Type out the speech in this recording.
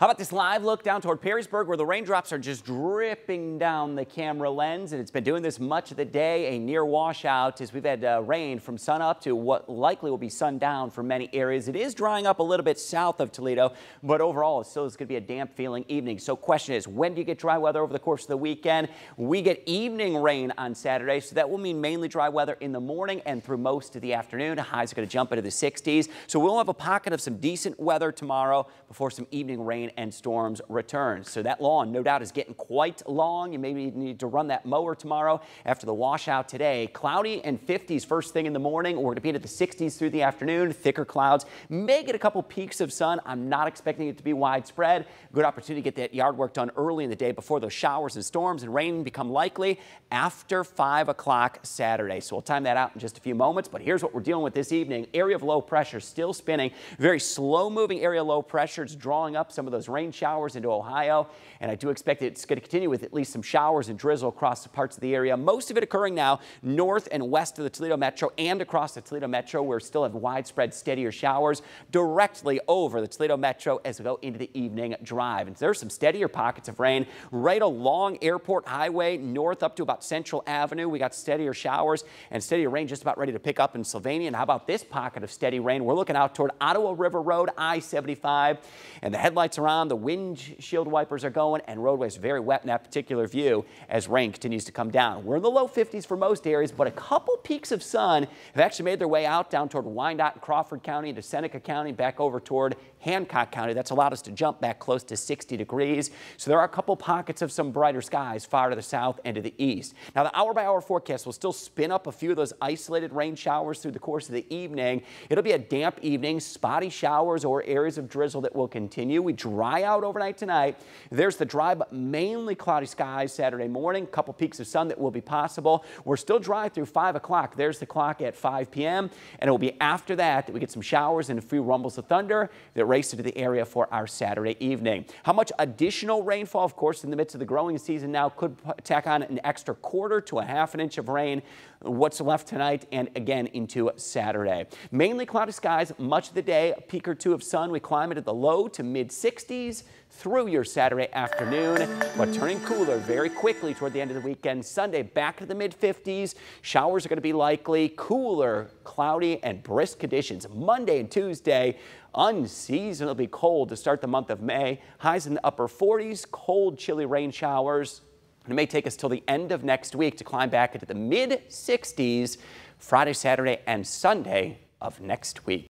How about this live look down toward Perrysburg where the raindrops are just dripping down the camera lens and it's been doing this much of the day, a near washout as we've had uh, rain from sun up to what likely will be sundown for many areas. It is drying up a little bit south of Toledo, but overall it still is going to be a damp feeling evening. So question is, when do you get dry weather over the course of the weekend? We get evening rain on Saturday, so that will mean mainly dry weather in the morning and through most of the afternoon. Highs are going to jump into the 60s, so we'll have a pocket of some decent weather tomorrow before some evening rain and storms return. So that lawn, no doubt, is getting quite long. You maybe need to run that mower tomorrow after the washout today. Cloudy and 50s first thing in the morning. We're going to be into the 60s through the afternoon. Thicker clouds. May get a couple peeks of sun. I'm not expecting it to be widespread. Good opportunity to get that yard work done early in the day before those showers and storms and rain become likely after 5 o'clock Saturday. So we'll time that out in just a few moments. But here's what we're dealing with this evening. Area of low pressure still spinning. Very slow moving area low pressure. It's drawing up some of those those rain showers into Ohio, and I do expect it's going to continue with at least some showers and drizzle across the parts of the area. Most of it occurring now north and west of the Toledo Metro and across the Toledo Metro, where still have widespread steadier showers directly over the Toledo Metro as we go into the evening drive. And there's some steadier pockets of rain right along Airport Highway north up to about Central Avenue. We got steadier showers and steadier rain just about ready to pick up in Sylvania. And how about this pocket of steady rain? We're looking out toward Ottawa River Road, I-75, and the headlights the windshield wipers are going, and roadways very wet in that particular view as rain continues to come down. We're in the low 50s for most areas, but a couple peeks of sun have actually made their way out down toward Wyandot and Crawford County into Seneca County, back over toward Hancock County. That's allowed us to jump back close to 60 degrees. So there are a couple pockets of some brighter skies far to the south and to the east. Now the hour by hour forecast will still spin up a few of those isolated rain showers through the course of the evening. It'll be a damp evening, spotty showers or areas of drizzle that will continue. We dry out overnight tonight. There's the dry but mainly cloudy skies Saturday morning. A couple peeks of sun that will be possible. We're still dry through 5 o'clock. There's the clock at 5 p.m. And it will be after that that we get some showers and a few rumbles of thunder that race into the area for our Saturday evening. How much additional rainfall, of course, in the midst of the growing season now could tack on an extra quarter to a half an inch of rain. What's left tonight and again into Saturday. Mainly cloudy skies much of the day, a peek or two of sun. We climb into the low to mid 60s through your Saturday afternoon, but turning cooler very quickly toward the end of the weekend. Sunday back to the mid 50s. Showers are going to be likely, cooler, cloudy, and brisk conditions. Monday and Tuesday, unseasonably cold to start the month of May. Highs in the upper 40s, cold, chilly rain showers. It may take us till the end of next week to climb back into the mid 60s Friday, Saturday, and Sunday of next week.